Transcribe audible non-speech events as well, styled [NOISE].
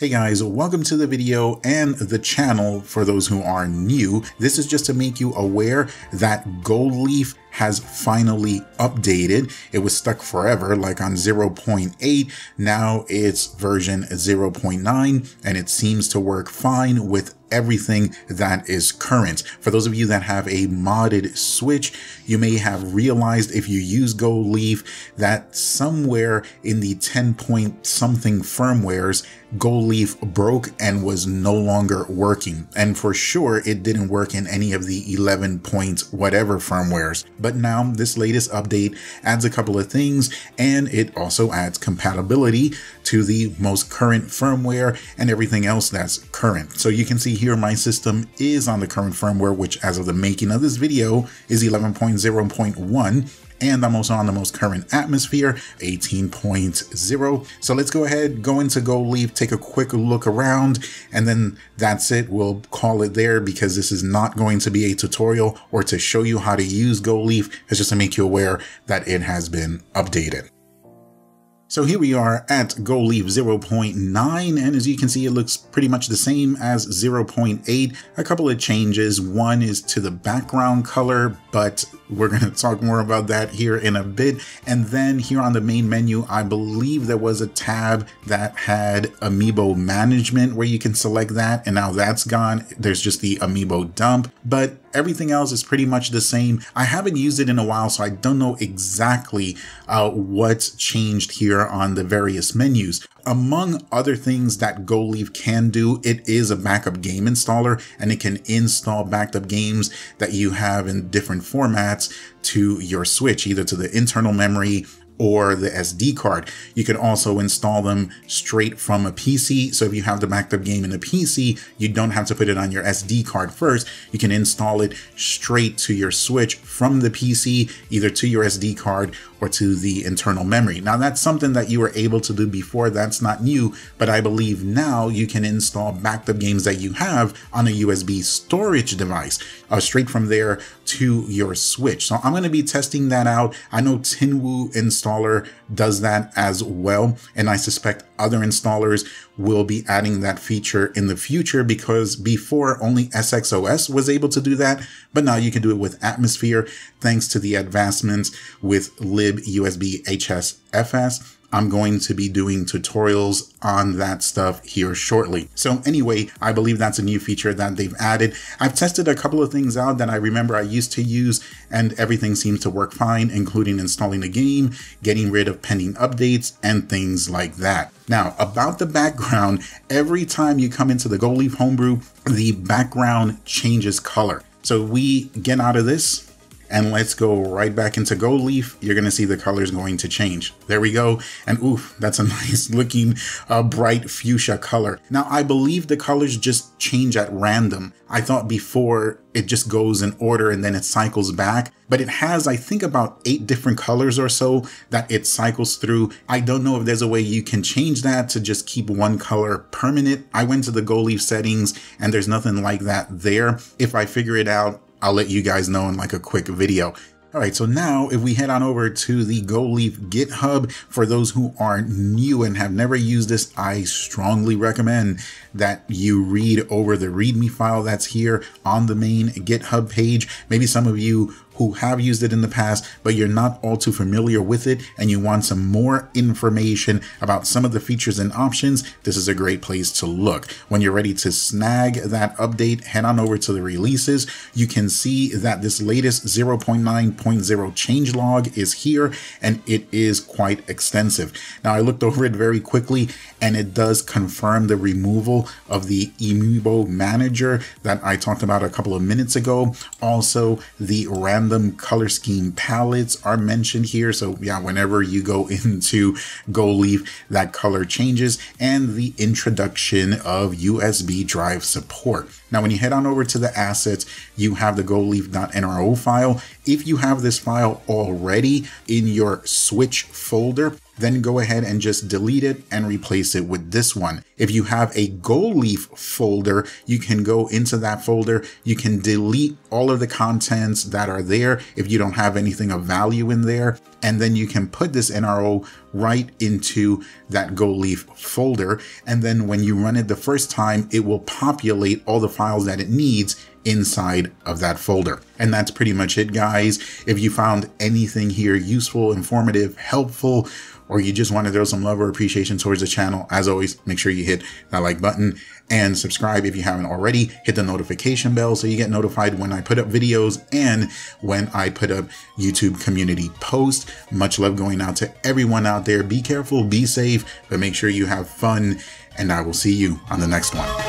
Hey guys, welcome to the video and the channel for those who are new. This is just to make you aware that Gold Leaf has finally updated. It was stuck forever, like on 0.8. Now it's version 0.9 and it seems to work fine with everything that is current. For those of you that have a modded Switch, you may have realized if you use Gold Leaf that somewhere in the 10 point something firmwares, Gold Leaf broke and was no longer working. And for sure, it didn't work in any of the 11 point whatever firmwares. But now this latest update adds a couple of things and it also adds compatibility to the most current firmware and everything else that's current. So you can see here my system is on the current firmware, which as of the making of this video is 11.0.1 and I'm also on the most current atmosphere, 18.0. So let's go ahead, go into Gold Leaf, take a quick look around, and then that's it. We'll call it there because this is not going to be a tutorial or to show you how to use Gold Leaf. It's just to make you aware that it has been updated. So here we are at Gold Leaf 0.9 and as you can see it looks pretty much the same as 0.8. A couple of changes. One is to the background color but we're [LAUGHS] going to talk more about that here in a bit. And then here on the main menu, I believe there was a tab that had amiibo management where you can select that. And now that's gone. There's just the amiibo dump, but everything else is pretty much the same. I haven't used it in a while, so I don't know exactly uh, what's changed here on the various menus. Among other things that Gold Leaf can do, it is a backup game installer and it can install backed up games that you have in different formats to your Switch, either to the internal memory or the SD card. You can also install them straight from a PC. So if you have the backed up game in a PC, you don't have to put it on your SD card first. You can install it straight to your Switch from the PC, either to your SD card or to the internal memory. Now that's something that you were able to do before. That's not new, but I believe now you can install backed up games that you have on a USB storage device uh, straight from there to your Switch. So I'm going to be testing that out. I know Tinwoo installer does that as well. And I suspect other installers will be adding that feature in the future because before only SXOS was able to do that, but now you can do it with Atmosphere thanks to the advancements with libUSB HSFS I'm going to be doing tutorials on that stuff here shortly. So anyway, I believe that's a new feature that they've added. I've tested a couple of things out that I remember I used to use and everything seems to work fine, including installing the game, getting rid of pending updates and things like that. Now, about the background, every time you come into the Gold Leaf Homebrew, the background changes color. So we get out of this, and let's go right back into gold leaf. You're going to see the colors going to change. There we go. And oof that's a [LAUGHS] nice looking uh, bright fuchsia color. Now i believe the colors just change at random. I thought before it just goes in order and then it cycles back but it has i think about eight different colors or so that it cycles through. I don't know if there's a way you can change that to just keep one color permanent. I went to the gold leaf settings and there's nothing like that there. If i figure it out I'll let you guys know in like a quick video. All right, so now if we head on over to the Gold Leaf GitHub, for those who are new and have never used this, I strongly recommend that you read over the README file that's here on the main GitHub page. Maybe some of you who have used it in the past, but you're not all too familiar with it and you want some more information about some of the features and options, this is a great place to look. When you're ready to snag that update, head on over to the releases. You can see that this latest 0.9.0 changelog is here and it is quite extensive. Now I looked over it very quickly and it does confirm the removal of the Amiibo manager that I talked about a couple of minutes ago. Also the random random color scheme palettes are mentioned here. So yeah, whenever you go [LAUGHS] into Gold Leaf, that color changes and the introduction of USB drive support. Now, when you head on over to the assets, you have the goldleaf.nro file. If you have this file already in your switch folder, then go ahead and just delete it and replace it with this one. If you have a gold leaf folder, you can go into that folder. You can delete all of the contents that are there if you don't have anything of value in there. And then you can put this NRO right into that gold leaf folder. And then when you run it the first time, it will populate all the files that it needs inside of that folder. And that's pretty much it, guys. If you found anything here useful, informative, helpful, or you just want to throw some love or appreciation towards the channel, as always, make sure you hit that like button and subscribe if you haven't already. Hit the notification bell so you get notified when I put up videos and when I put up YouTube community posts. Much love going out to everyone out there. Be careful, be safe, but make sure you have fun, and I will see you on the next one.